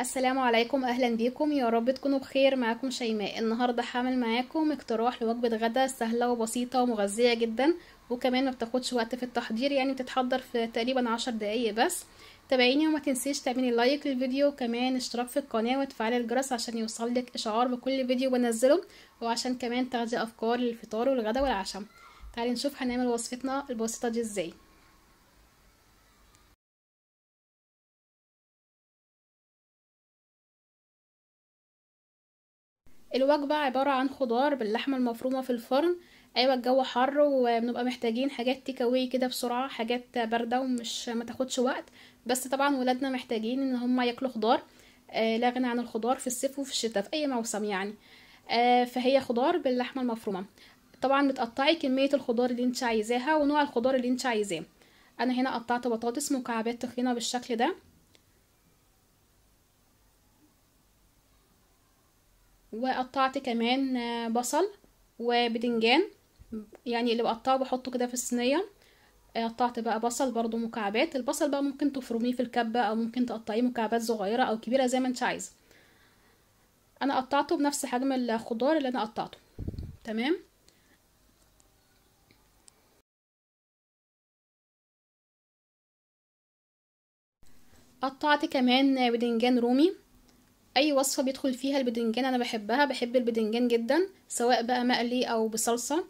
السلام عليكم أهلا بيكم. يا رب تكونوا بخير. معاكم شيماء. النهارده هعمل معاكم اقتراح لوجبة غدا سهلة وبسيطة ومغذية جدا وكمان ما بتاخدش وقت في التحضير يعني بتتحضر في تقريبا عشر دقايق بس. تابعيني وما تنسيش تعملي لايك للفيديو كمان اشتراك في القناة وتفعلي الجرس عشان يوصلك إشعار بكل فيديو بنزله وعشان كمان تاخدي أفكار للفطار والغدا والعشاء. تعالي نشوف هنعمل وصفتنا البسيطة دي إزاي. الوجبة عبارة عن خضار باللحمة المفرومة في الفرن. أيوه الجو حر وبنبقى محتاجين حاجات تيك اواي كده بسرعة حاجات باردة ومش ما تاخدش وقت. بس طبعا ولادنا محتاجين إن هم ياكلوا خضار آه لا غنى عن الخضار في الصيف وفي الشتاء في أي موسم يعني. آه فهي خضار باللحمة المفرومة. طبعا بتقطعي كمية الخضار اللي انت عايزاها ونوع الخضار اللي انت عايزاه. أنا هنا قطعت بطاطس مكعبات تخينة بالشكل ده. وقطعت كمان بصل وبدنجان يعني اللي بقطعه بحطه كده في الصينية. قطعت بقى بصل برضو مكعبات. البصل بقى ممكن تفرميه في الكبه أو ممكن تقطعيه مكعبات صغيرة أو كبيرة زي ما انت عايزة. أنا قطعته بنفس حجم الخضار اللي أنا قطعته. تمام؟ قطعت كمان بدنجان رومي. أي وصفة بيدخل فيها البدنجان أنا بحبها بحب البدنجان جدا سواء بقى مقلي أو بصلصة.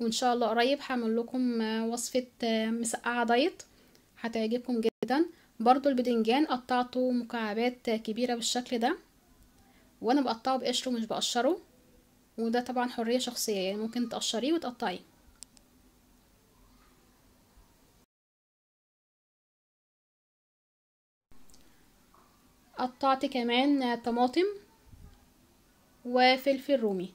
وإن شاء الله قريب هعمل لكم وصفة مسقعة دايت هتعجبكم جدا. برضو البدنجان قطعته مكعبات كبيرة بالشكل ده وأنا بقطعه بقشره مش بقشره. وده طبعا حرية شخصية يعني ممكن تقشريه وتقطعيه. قطعت كمان طماطم وفلفل رومي.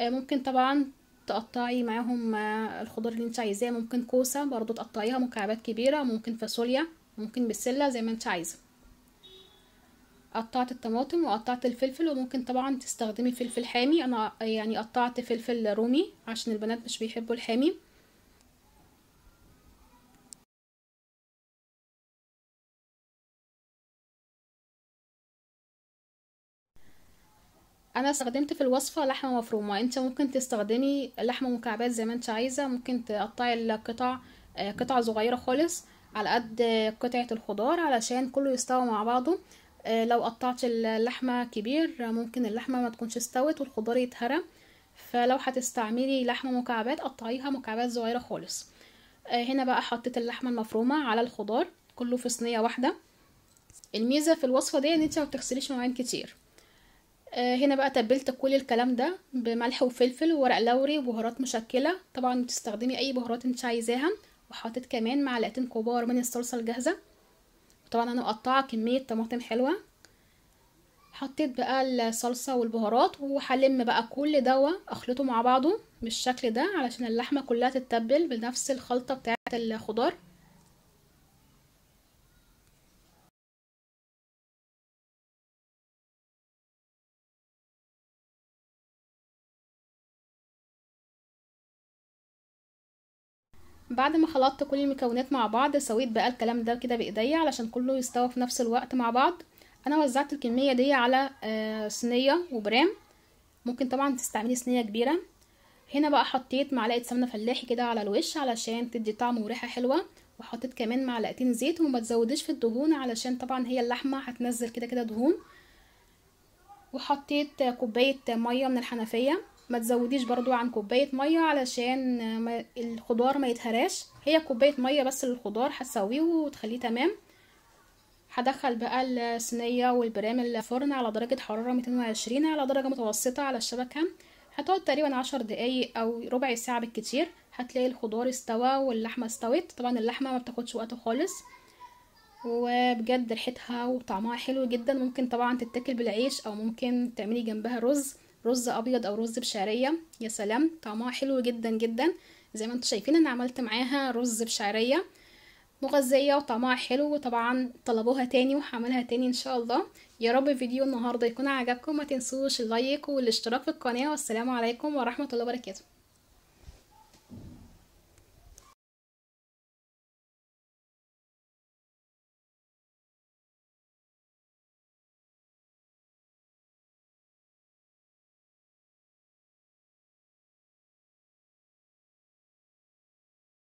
ممكن طبعا تقطعي معاهم الخضار اللي انت عايزاه. ممكن كوسة برضو تقطعيها مكعبات كبيرة ممكن فاصوليا ممكن بسلة زي ما انت عايزة. قطعت الطماطم وقطعت الفلفل وممكن طبعا تستخدمي فلفل حامي. أنا يعني قطعت فلفل رومي عشان البنات مش بيحبوا الحامي. أنا استخدمت في الوصفة لحمة مفرومة. أنت ممكن تستخدمي لحمة مكعبات زي ما أنت عايزة. ممكن تقطعي القطع قطع صغيرة خالص على قد قطعة الخضار علشان كله يستوي مع بعضه. لو قطعت اللحمة كبير ممكن اللحمة ما تكونش استوت والخضار يتهرى. فلو هتستعملي لحمة مكعبات قطعيها مكعبات صغيرة خالص. هنا بقى حطيت اللحمة المفرومة على الخضار كله في صينية واحدة. الميزة في الوصفة دي إن أنت ما بتغسليش مواعين كتير. هنا بقى تبلت كل الكلام ده بملح وفلفل وورق لوري وبهارات مشكلة. طبعا بتستخدمي أي بهارات انت عايزاها وحطيت كمان معلقتين كبار من الصلصة الجاهزة. طبعا أنا مقطعة كمية طماطم حلوة. حطيت بقى الصلصة والبهارات وهلم بقى كل دوا أخلطه مع بعضه بالشكل ده علشان اللحمة كلها تتبل بنفس الخلطة بتاعه الخضار. بعد ما خلطت كل المكونات مع بعض سويت بقى الكلام ده كده بإيديا علشان كله يستوى في نفس الوقت مع بعض. أنا وزعت الكمية دي على صينية وبرام. ممكن طبعا تستعملي صينية كبيرة. هنا بقى حطيت معلقة سمنة فلاحي كده على الوش علشان تدي طعم وريحة حلوة. وحطيت كمان معلقتين زيت وما تزوديش في الدهون علشان طبعا هي اللحمة هتنزل كده كده دهون. وحطيت كوباية مية من الحنفية. ما تزوديش برضو عن كوباية مية علشان الخضار ما يتهراش. هي كوباية مية بس للخضار هتسويه وتخليه تمام. هدخل بقى الصينية والبرام الفرن على درجة حرارة 220 على درجة متوسطة على الشبكة. هتقعد تقريبا عشر دقايق أو ربع ساعة بالكتير. هتلاقي الخضار استوى واللحمة استوت. طبعا اللحمة ما بتاخدش وقت خالص. وبجد ريحتها وطعمها حلو جدا. ممكن طبعا تتاكل بالعيش أو ممكن تعملي جنبها رز. رز أبيض أو رز بشعرية. يا سلام طعمها حلو جدا جدا. زي ما أنتم شايفين أنا عملت معاها رز بشعرية. مغذية وطعمها حلو وطبعا طلبوها تاني وهعملها تاني إن شاء الله. يا رب فيديو النهارده يكون عجبكم. ما تنسوش اللايك والاشتراك في القناة. والسلام عليكم ورحمة الله وبركاته.